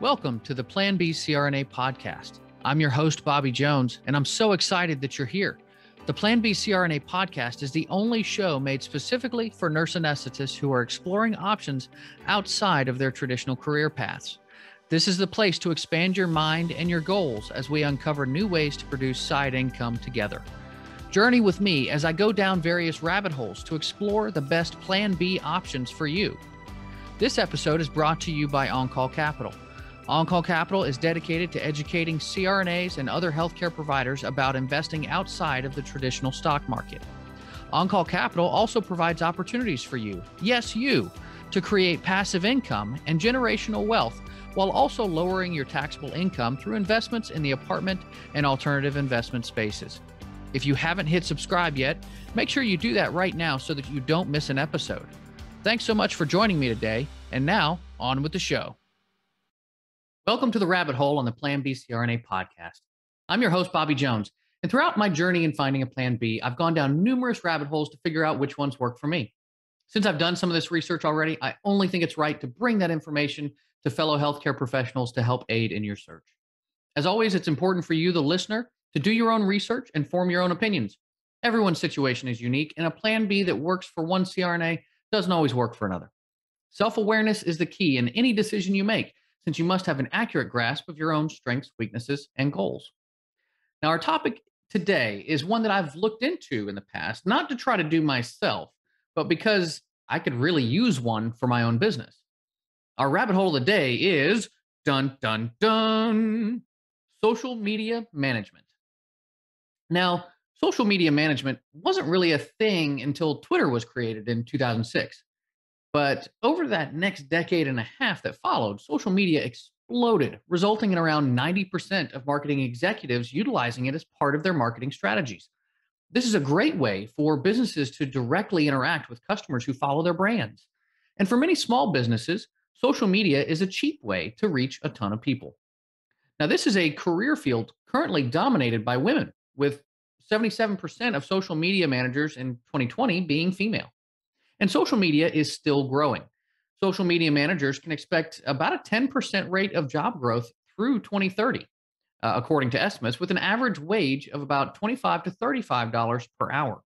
Welcome to the Plan B CRNA podcast. I'm your host, Bobby Jones, and I'm so excited that you're here. The Plan B CRNA podcast is the only show made specifically for nurse anesthetists who are exploring options outside of their traditional career paths. This is the place to expand your mind and your goals as we uncover new ways to produce side income together. Journey with me as I go down various rabbit holes to explore the best Plan B options for you. This episode is brought to you by OnCall Capital. OnCall Capital is dedicated to educating CRNAs and other healthcare providers about investing outside of the traditional stock market. OnCall Capital also provides opportunities for you, yes, you, to create passive income and generational wealth while also lowering your taxable income through investments in the apartment and alternative investment spaces. If you haven't hit subscribe yet, make sure you do that right now so that you don't miss an episode. Thanks so much for joining me today. And now, on with the show. Welcome to the rabbit hole on the Plan B CRNA podcast. I'm your host, Bobby Jones. And throughout my journey in finding a Plan B, I've gone down numerous rabbit holes to figure out which ones work for me. Since I've done some of this research already, I only think it's right to bring that information to fellow healthcare professionals to help aid in your search. As always, it's important for you, the listener, to do your own research and form your own opinions. Everyone's situation is unique, and a Plan B that works for one CRNA doesn't always work for another. Self awareness is the key in any decision you make since you must have an accurate grasp of your own strengths, weaknesses, and goals. Now, our topic today is one that I've looked into in the past, not to try to do myself, but because I could really use one for my own business. Our rabbit hole of the day is dun dun dun social media management. Now, social media management wasn't really a thing until Twitter was created in 2006. But over that next decade and a half that followed, social media exploded, resulting in around 90% of marketing executives utilizing it as part of their marketing strategies. This is a great way for businesses to directly interact with customers who follow their brands. And for many small businesses, social media is a cheap way to reach a ton of people. Now, this is a career field currently dominated by women, with 77% of social media managers in 2020 being female. And social media is still growing. Social media managers can expect about a 10% rate of job growth through 2030, uh, according to estimates, with an average wage of about 25 to $35 per hour.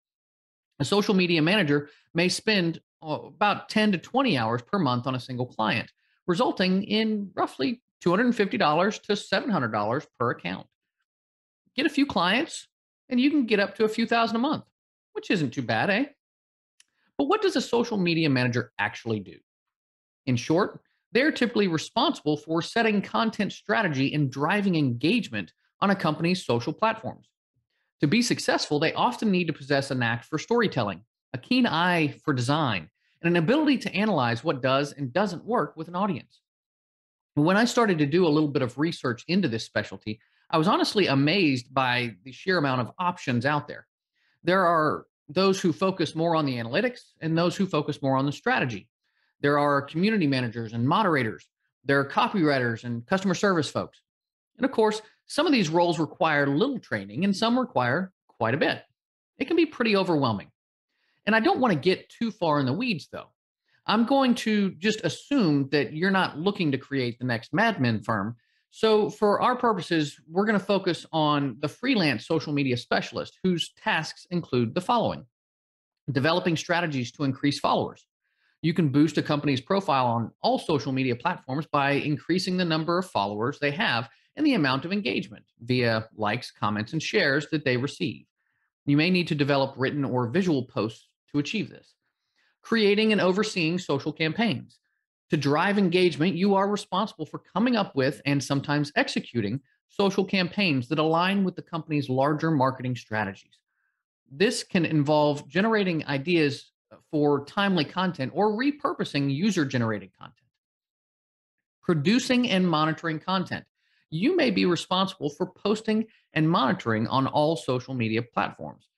A social media manager may spend uh, about 10 to 20 hours per month on a single client, resulting in roughly $250 to $700 per account. Get a few clients, and you can get up to a few thousand a month, which isn't too bad, eh? But what does a social media manager actually do? In short, they're typically responsible for setting content strategy and driving engagement on a company's social platforms. To be successful, they often need to possess a knack for storytelling, a keen eye for design, and an ability to analyze what does and doesn't work with an audience. When I started to do a little bit of research into this specialty, I was honestly amazed by the sheer amount of options out there. There are those who focus more on the analytics and those who focus more on the strategy. There are community managers and moderators. There are copywriters and customer service folks. And of course, some of these roles require little training and some require quite a bit. It can be pretty overwhelming. And I don't want to get too far in the weeds though. I'm going to just assume that you're not looking to create the next Mad Men firm so, for our purposes, we're going to focus on the freelance social media specialist whose tasks include the following developing strategies to increase followers. You can boost a company's profile on all social media platforms by increasing the number of followers they have and the amount of engagement via likes, comments, and shares that they receive. You may need to develop written or visual posts to achieve this. Creating and overseeing social campaigns. To drive engagement, you are responsible for coming up with and sometimes executing social campaigns that align with the company's larger marketing strategies. This can involve generating ideas uh, for timely content or repurposing user generated content. Producing and monitoring content. You may be responsible for posting and monitoring on all social media platforms.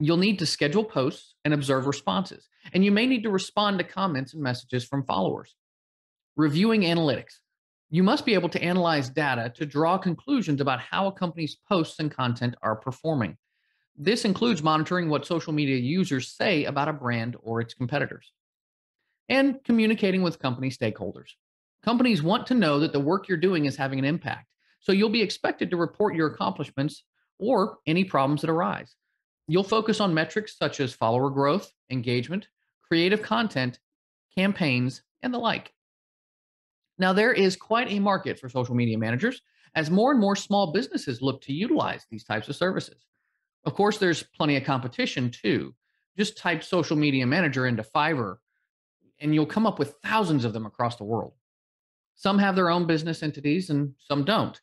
You'll need to schedule posts and observe responses, and you may need to respond to comments and messages from followers. Reviewing analytics. You must be able to analyze data to draw conclusions about how a company's posts and content are performing. This includes monitoring what social media users say about a brand or its competitors. And communicating with company stakeholders. Companies want to know that the work you're doing is having an impact. So you'll be expected to report your accomplishments or any problems that arise. You'll focus on metrics such as follower growth, engagement, creative content, campaigns, and the like. Now, there is quite a market for social media managers as more and more small businesses look to utilize these types of services. Of course, there's plenty of competition too. Just type social media manager into Fiverr and you'll come up with thousands of them across the world. Some have their own business entities and some don't.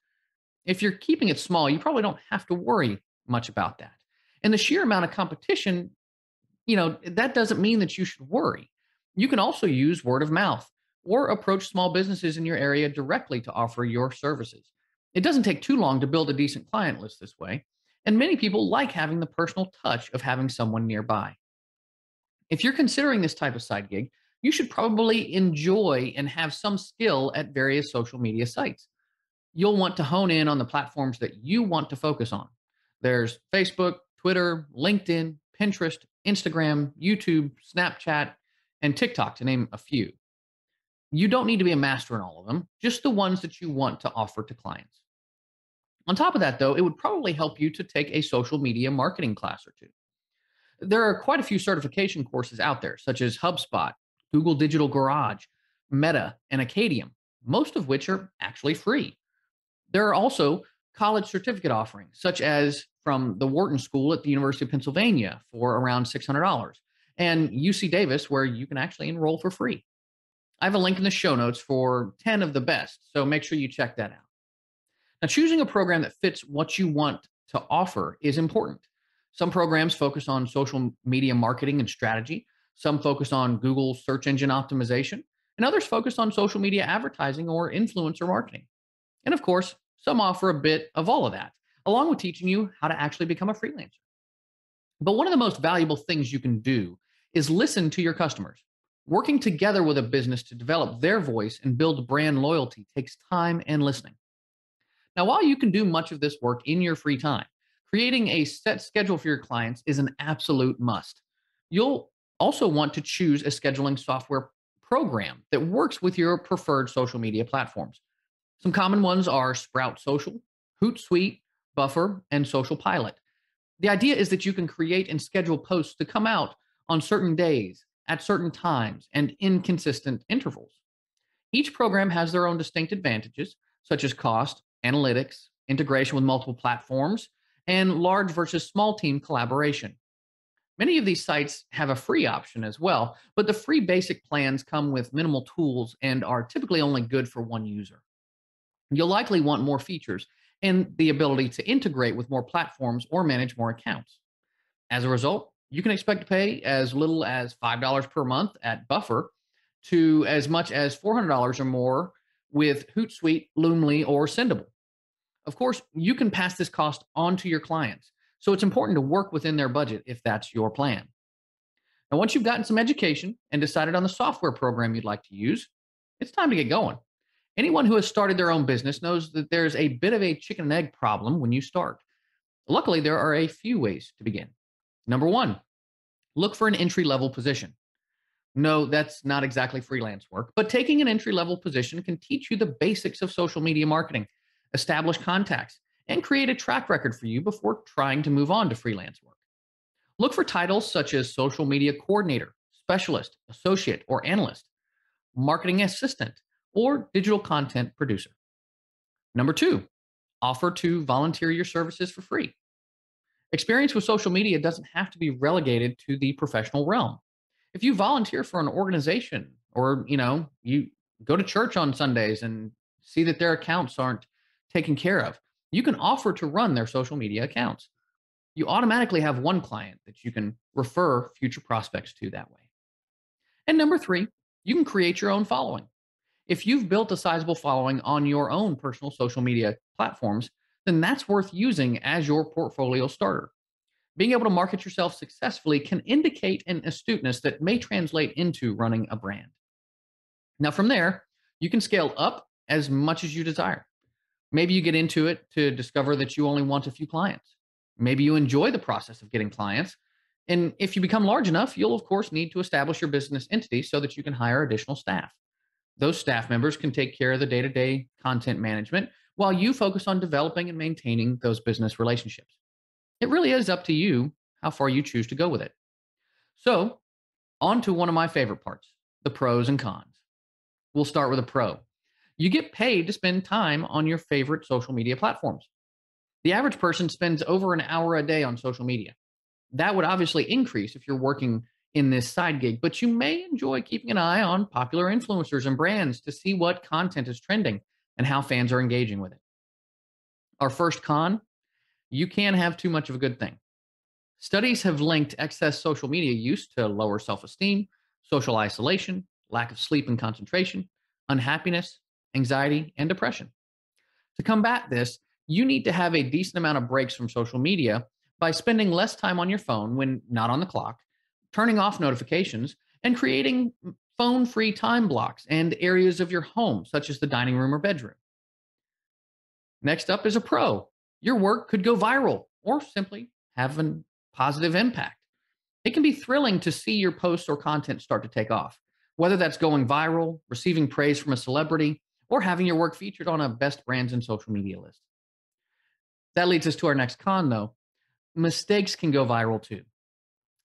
If you're keeping it small, you probably don't have to worry much about that. And the sheer amount of competition, you know, that doesn't mean that you should worry. You can also use word of mouth or approach small businesses in your area directly to offer your services. It doesn't take too long to build a decent client list this way, and many people like having the personal touch of having someone nearby. If you're considering this type of side gig, you should probably enjoy and have some skill at various social media sites. You'll want to hone in on the platforms that you want to focus on. There's Facebook, Twitter, LinkedIn, Pinterest, Instagram, YouTube, Snapchat, and TikTok, to name a few. You don't need to be a master in all of them, just the ones that you want to offer to clients. On top of that, though, it would probably help you to take a social media marketing class or two. There are quite a few certification courses out there, such as HubSpot, Google Digital Garage, Meta, and Acadium, most of which are actually free. There are also college certificate offerings, such as from the Wharton School at the University of Pennsylvania for around $600, and UC Davis, where you can actually enroll for free. I have a link in the show notes for 10 of the best, so make sure you check that out. Now, choosing a program that fits what you want to offer is important. Some programs focus on social media marketing and strategy, some focus on Google search engine optimization, and others focus on social media advertising or influencer marketing. And of course, some offer a bit of all of that, along with teaching you how to actually become a freelancer. But one of the most valuable things you can do is listen to your customers. Working together with a business to develop their voice and build brand loyalty takes time and listening. Now, while you can do much of this work in your free time, creating a set schedule for your clients is an absolute must. You'll also want to choose a scheduling software program that works with your preferred social media platforms. Some common ones are Sprout Social, Hootsuite, Buffer, and Social Pilot. The idea is that you can create and schedule posts to come out on certain days, at certain times, and inconsistent intervals. Each program has their own distinct advantages, such as cost, analytics, integration with multiple platforms, and large versus small team collaboration. Many of these sites have a free option as well, but the free basic plans come with minimal tools and are typically only good for one user. You'll likely want more features and the ability to integrate with more platforms or manage more accounts. As a result, you can expect to pay as little as $5 per month at Buffer to as much as $400 or more with Hootsuite, Loomly, or Sendible. Of course, you can pass this cost on to your clients so it's important to work within their budget if that's your plan. Now, once you've gotten some education and decided on the software program you'd like to use, it's time to get going. Anyone who has started their own business knows that there's a bit of a chicken and egg problem when you start. Luckily, there are a few ways to begin. Number one, look for an entry level position. No, that's not exactly freelance work, but taking an entry level position can teach you the basics of social media marketing, establish contacts, and create a track record for you before trying to move on to freelance work. Look for titles such as social media coordinator, specialist, associate, or analyst, marketing assistant, or digital content producer. Number two, offer to volunteer your services for free. Experience with social media doesn't have to be relegated to the professional realm. If you volunteer for an organization or, you know, you go to church on Sundays and see that their accounts aren't taken care of, you can offer to run their social media accounts. You automatically have one client that you can refer future prospects to that way. And number three, you can create your own following. If you've built a sizable following on your own personal social media platforms, then that's worth using as your portfolio starter. Being able to market yourself successfully can indicate an astuteness that may translate into running a brand. Now, from there, you can scale up as much as you desire. Maybe you get into it to discover that you only want a few clients. Maybe you enjoy the process of getting clients. And if you become large enough, you'll, of course, need to establish your business entity so that you can hire additional staff. Those staff members can take care of the day to day content management while you focus on developing and maintaining those business relationships. It really is up to you how far you choose to go with it. So, on to one of my favorite parts the pros and cons. We'll start with a pro. You get paid to spend time on your favorite social media platforms. The average person spends over an hour a day on social media. That would obviously increase if you're working in this side gig, but you may enjoy keeping an eye on popular influencers and brands to see what content is trending and how fans are engaging with it. Our first con you can have too much of a good thing. Studies have linked excess social media use to lower self esteem, social isolation, lack of sleep and concentration, unhappiness, anxiety, and depression. To combat this, you need to have a decent amount of breaks from social media by spending less time on your phone when not on the clock, turning off notifications, and creating phone free time blocks and areas of your home, such as the dining room or bedroom. Next up is a pro. Your work could go viral or simply have a positive impact. It can be thrilling to see your posts or content start to take off, whether that's going viral, receiving praise from a celebrity, or having your work featured on a best brands and social media list. That leads us to our next con, though. Mistakes can go viral too.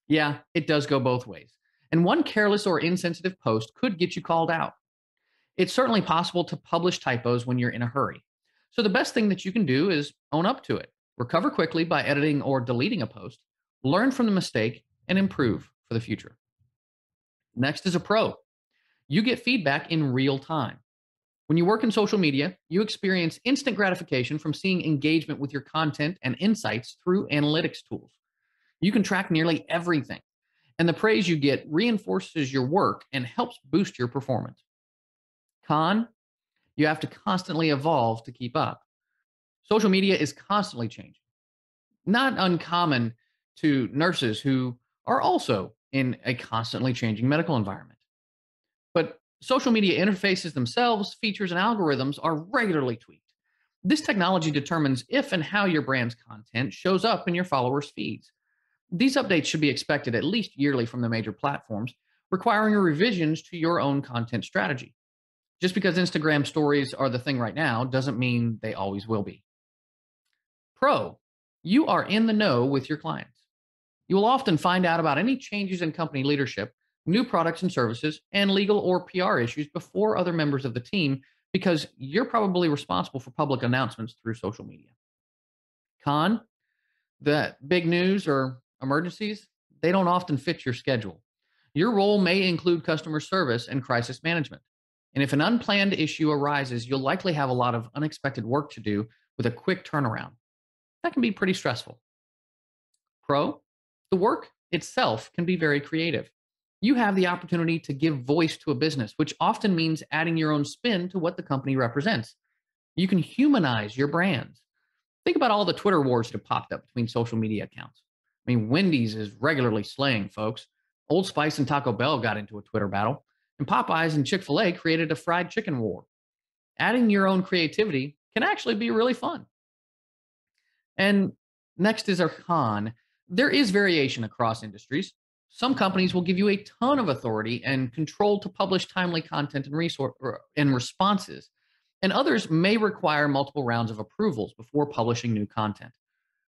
Yeah, it does go both ways. And one careless or insensitive post could get you called out. It's certainly possible to publish typos when you're in a hurry. So the best thing that you can do is own up to it. Recover quickly by editing or deleting a post, learn from the mistake, and improve for the future. Next is a pro. You get feedback in real time. When you work in social media, you experience instant gratification from seeing engagement with your content and insights through analytics tools. You can track nearly everything, and the praise you get reinforces your work and helps boost your performance. Con, you have to constantly evolve to keep up. Social media is constantly changing. Not uncommon to nurses who are also in a constantly changing medical environment. But social media interfaces themselves, features, and algorithms are regularly tweaked. This technology determines if and how your brand's content shows up in your followers' feeds. These updates should be expected at least yearly from the major platforms, requiring revisions to your own content strategy. Just because Instagram stories are the thing right now doesn't mean they always will be. Pro, you are in the know with your clients. You will often find out about any changes in company leadership, new products and services, and legal or PR issues before other members of the team because you're probably responsible for public announcements through social media. Con, the big news or emergencies, they don't often fit your schedule. Your role may include customer service and crisis management. And if an unplanned issue arises, you'll likely have a lot of unexpected work to do with a quick turnaround. That can be pretty stressful. Pro, the work itself can be very creative. You have the opportunity to give voice to a business, which often means adding your own spin to what the company represents. You can humanize your brands. Think about all the Twitter wars that have popped up between social media accounts. I mean, Wendy's is regularly slaying folks. Old Spice and Taco Bell got into a Twitter battle, and Popeyes and Chick fil A created a fried chicken war. Adding your own creativity can actually be really fun. And next is our con there is variation across industries. Some companies will give you a ton of authority and control to publish timely content and resource and responses, and others may require multiple rounds of approvals before publishing new content.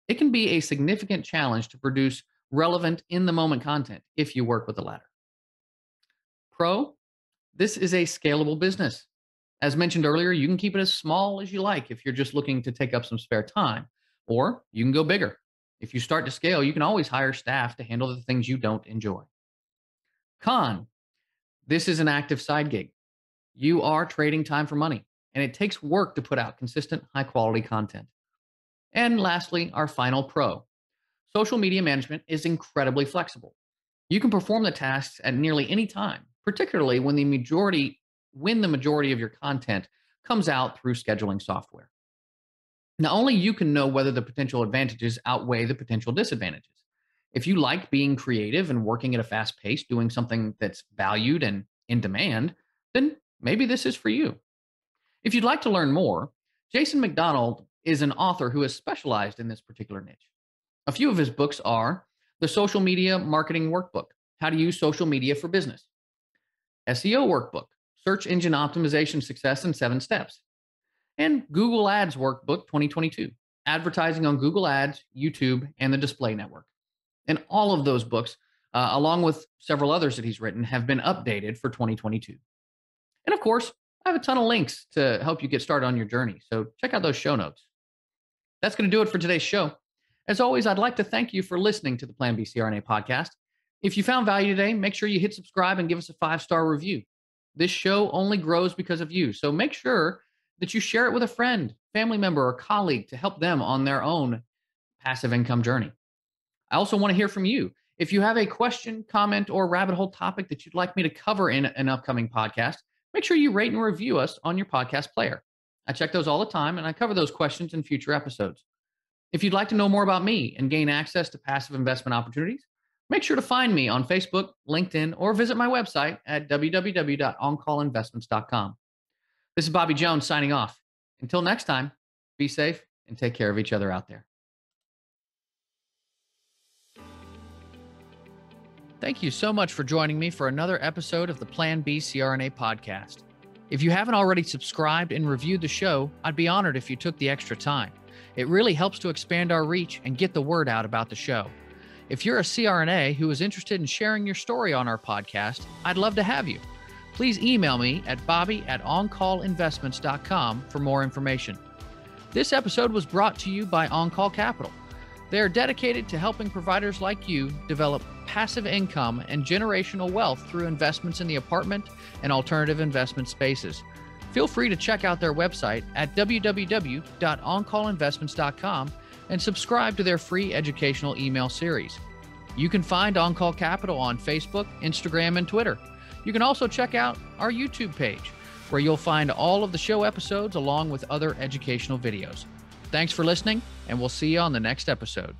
It can be a significant challenge to produce relevant in the moment content if you work with the latter. Pro, this is a scalable business. As mentioned earlier, you can keep it as small as you like if you're just looking to take up some spare time, or you can go bigger if you start to scale, you can always hire staff to handle the things you don't enjoy. Con, this is an active side gig. You are trading time for money, and it takes work to put out consistent, high quality content. And lastly, our final pro social media management is incredibly flexible. You can perform the tasks at nearly any time, particularly when the majority when the majority of your content comes out through scheduling software. Now, only you can know whether the potential advantages outweigh the potential disadvantages. If you like being creative and working at a fast pace, doing something that's valued and in demand, then maybe this is for you. If you'd like to learn more, Jason McDonald is an author who has specialized in this particular niche. A few of his books are The Social Media Marketing Workbook How to Use Social Media for Business, SEO Workbook Search Engine Optimization Success in Seven Steps, and Google Ads Workbook 2022, Advertising on Google Ads, YouTube, and the Display Network. And all of those books, uh, along with several others that he's written, have been updated for 2022. And of course, I have a ton of links to help you get started on your journey. So check out those show notes. That's going to do it for today's show. As always, I'd like to thank you for listening to the Plan B CRNA podcast. If you found value today, make sure you hit subscribe and give us a five star review. This show only grows because of you. So make sure that you share it with a friend, family member, or colleague to help them on their own passive income journey. I also want to hear from you. If you have a question, comment, or rabbit hole topic that you'd like me to cover in an upcoming podcast, make sure you rate and review us on your podcast player. I check those all the time and I cover those questions in future episodes. If you'd like to know more about me and gain access to passive investment opportunities, make sure to find me on Facebook, LinkedIn, or visit my website at www.oncallinvestments.com. This is Bobby Jones signing off. Until next time, be safe and take care of each other out there. Thank you so much for joining me for another episode of the Plan B CRNA podcast. If you haven't already subscribed and reviewed the show, I'd be honored if you took the extra time. It really helps to expand our reach and get the word out about the show. If you're a CRNA who is interested in sharing your story on our podcast, I'd love to have you. Please email me at bobby at oncallinvestments.com for more information. This episode was brought to you by OnCall Capital. They are dedicated to helping providers like you develop passive income and generational wealth through investments in the apartment and alternative investment spaces. Feel free to check out their website at www.oncallinvestments.com and subscribe to their free educational email series. You can find OnCall Capital on Facebook, Instagram, and Twitter. You can also check out our YouTube page, where you'll find all of the show episodes along with other educational videos. Thanks for listening, and we'll see you on the next episode.